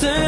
turn